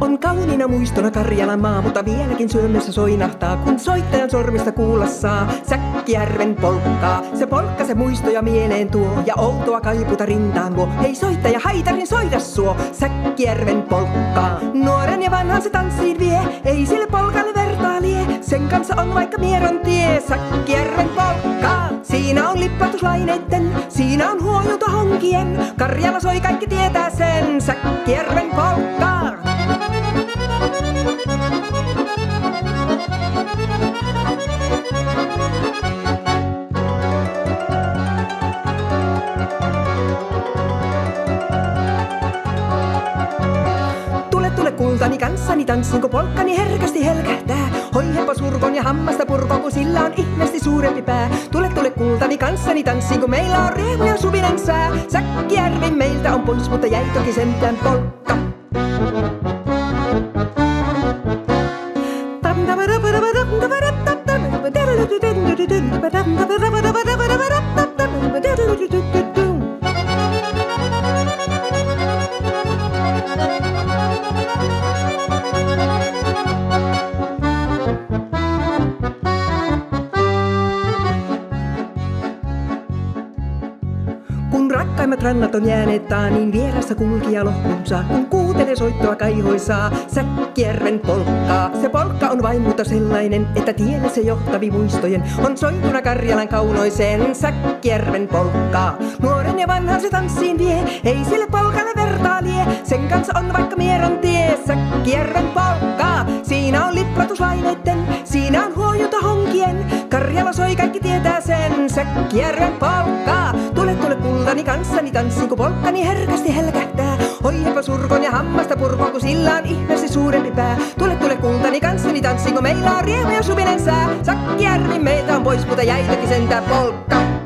On kauniina muistona Karjalan maa, mutta vieläkin syömessä soinahtaa, kun soittajan sormista kuulla saa Säkkijärven polkkaa. Se polkka se muistoja mieleen tuo ja outoa kaiputa rintaan luo. Hei soittaja, haitarin soida suo, Säkkijärven polkkaa. Nuoren ja vanhan se tanssiin vie, ei sille polkalle vertaa lie. Sen kanssa on vaikka mieron tie, Säkkijärven polkkaa. Lippatuslaineitten, siinä on huojunta honkien. Karjala soi kaikki tietää sen, Säkkijärven polkkaa. Tule, tule kultani kanssani tanssin, kun polkkani herkästi helkähtää. Hoihepa surkon ja hammasta purko, kun sillä on ihmeesti suurempi pää. Tule, tule kultani kanssani tanssin, kun meillä on riehu ja suvinen sää. Säkkijärvi meiltä on pois, mutta jäi toki sentään polkka. Kun rakkaimmat rannat on jääneet niin vieressä kulkija lohkunsa. Kun kuuntelee soittoa kaihoisaa, säkkijärven polkkaa. Se polkka on vain mutta sellainen, että tielle se johtavi muistojen on sointuna Karjalan kaunoiseen säkkijärven polkkaa. Nuoren ja vanhan se tanssiin vie, ei sille polkalle vertaa lie. Sen kanssa on vaikka mieron tie, säkkijärven polkkaa. Siinä on liplatuslaineitten, siinä on soi sen, säkkijärven polkkaa. Tule, tule kultani kanssani tanssin, kun polkkani herkästi helkähtää. Hoihepa surkon ja hammasta purko, kun sillä on ihmeesti suurempi pää. Tule, tule kultani kanssani tanssin, kun meillä on riehu ja suvinen sää. Säkkijärvi meiltä on pois, mutta jäi toki sentään polkka.